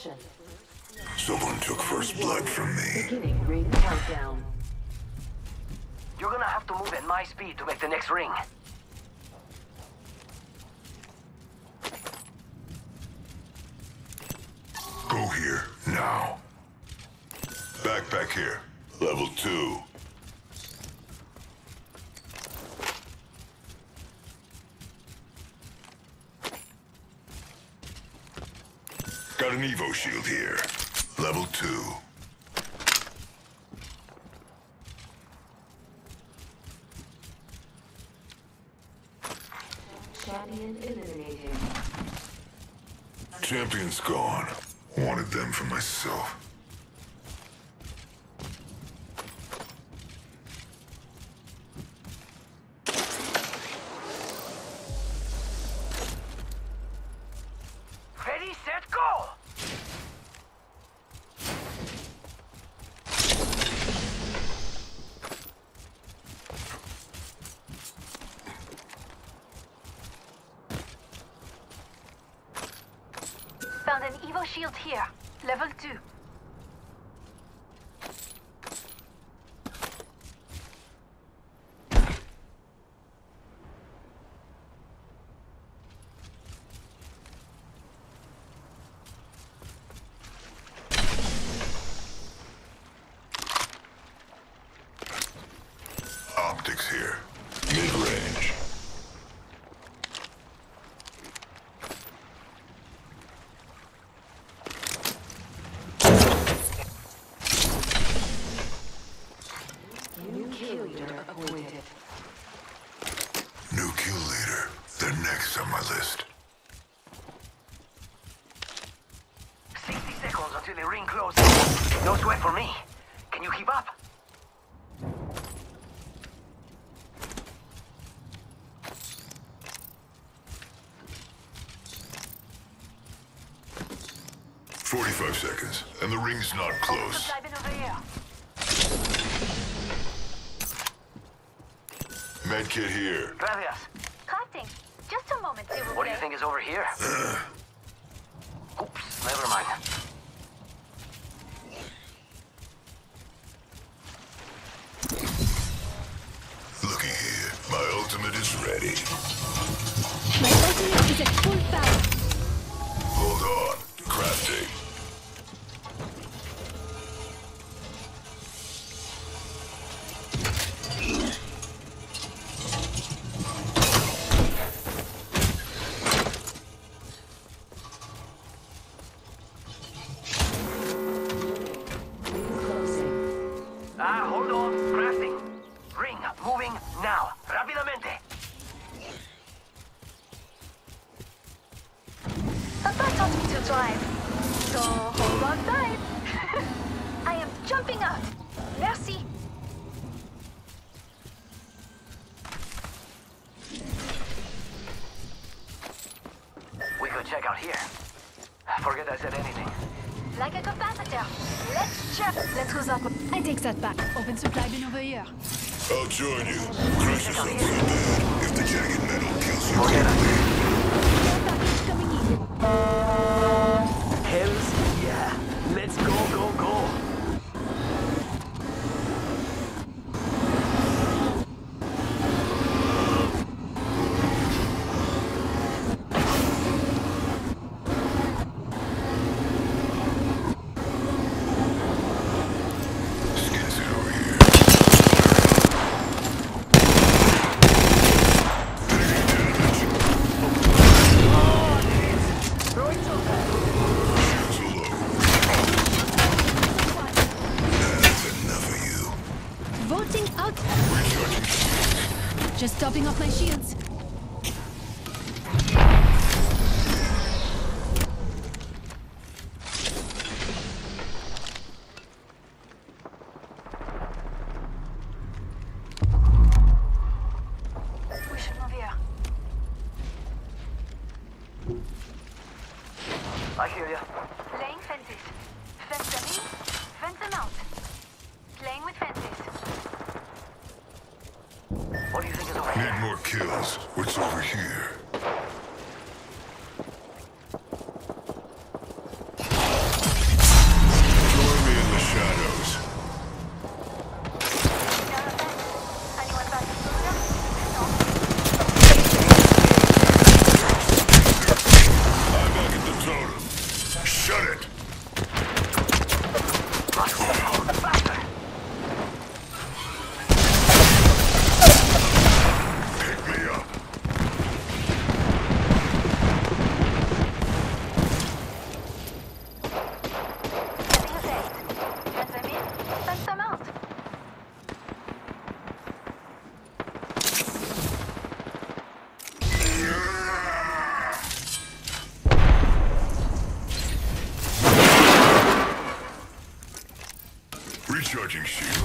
Attention. Someone took first blood from me. Beginning ring countdown. You're gonna have to move at my speed to make the next ring. Go here, now. Backpack here. Level two. An Evo shield here. Level two. Champion eliminated. Champion's gone. Wanted them for myself. Ready, set, go! Found an Evo shield here. Level 2. Seconds until the ring closes. No sweat for me. Can you keep up? Forty-five seconds, and the ring's not close. Supply bin here. Medkit here. Gracias. Crafting. Just a moment, s'il What do you think is over here? Oops, never mind. Okay. Said anything. Like a capacitor. Let's check. Let's go up. I take that back. Open supply bin over here. I'll join you. Crush yourself so bad. If the jagged metal kills you Forget quickly. Care package coming in. Charging shield.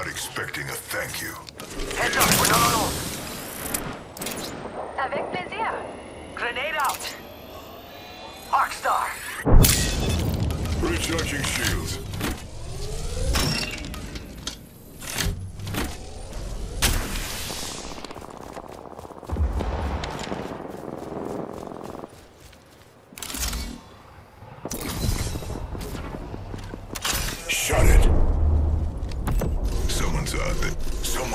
not expecting a thank you. Heads up, we're not alone. Avec plaisir. Grenade out. Arcstar. Recharging shields. Shut it.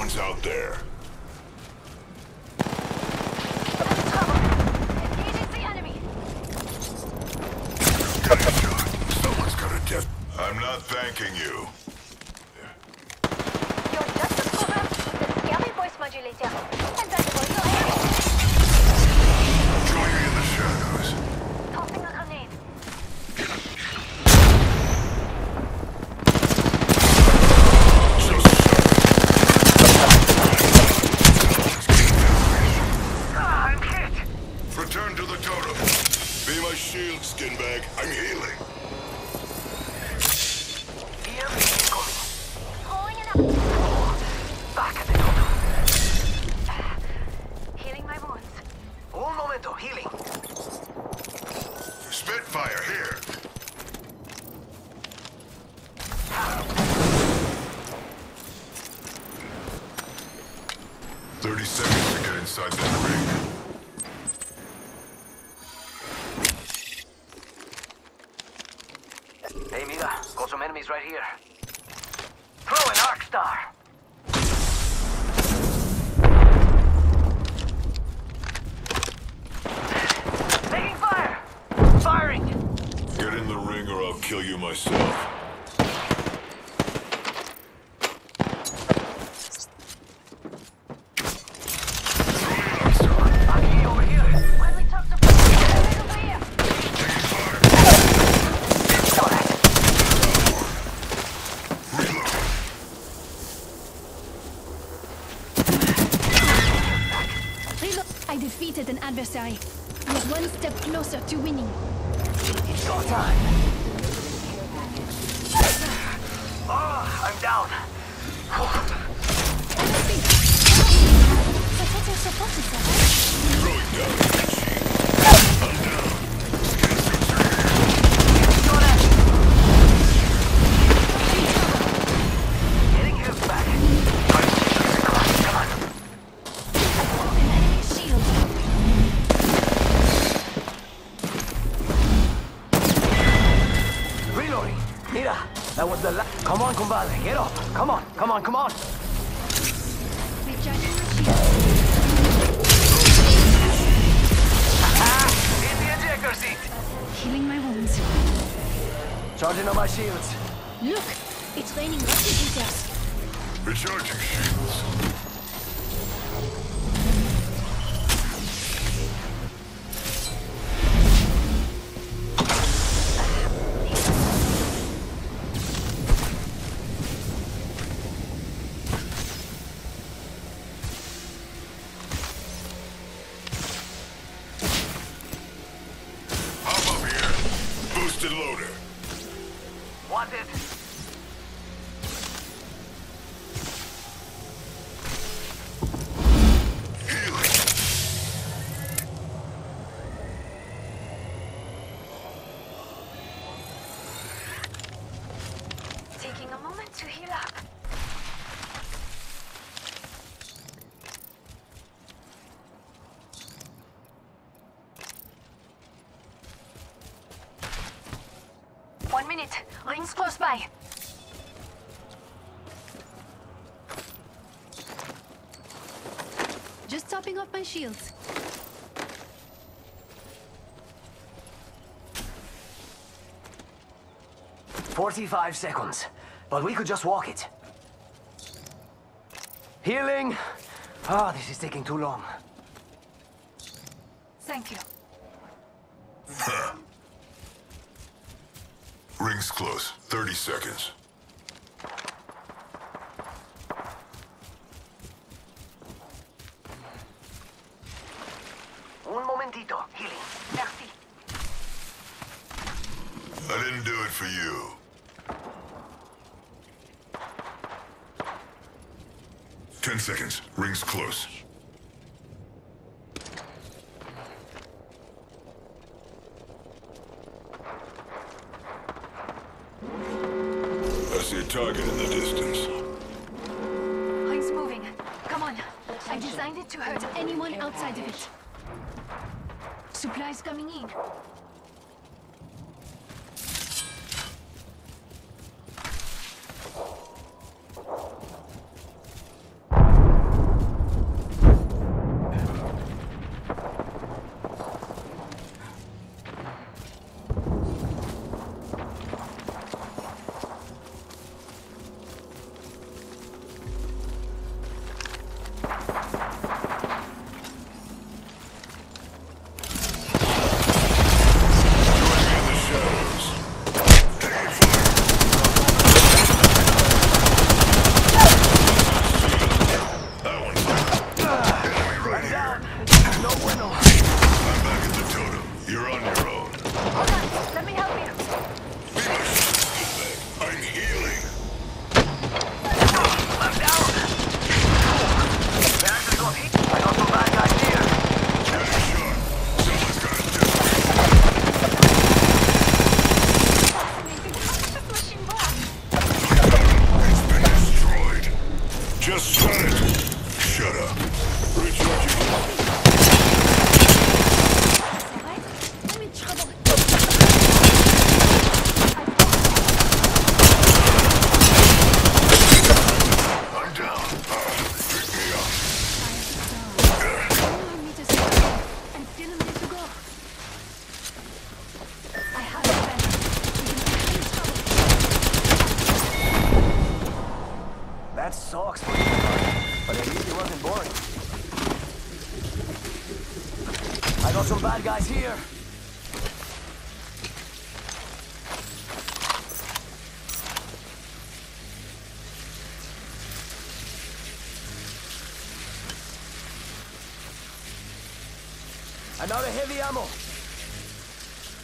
drones out there. inside that ring. Hey, Mila, got some enemies right here. Throw an arc star. Taking fire. Firing. Get in the ring, or I'll kill you myself. story. Mira, that was the last. Come on, Kumbale, get up. Come on, come on, come on. Healing my wounds. Charging on my shields. Look, it's raining rocket us. Recharging shields. One minute. Rings close by. Just topping off my shields. Forty-five seconds. But we could just walk it. Healing. Ah, this is taking too long. Thank you. Rings close. 30 seconds. Un momentito. Healing. Merci. I didn't do it for you. Ten seconds. Rings close. I see a target in the distance. Rings moving. Come on. I designed it to hurt Anyone outside of it. Supplies coming in. In That sucks, but at least it wasn't boring. I got some bad guys here.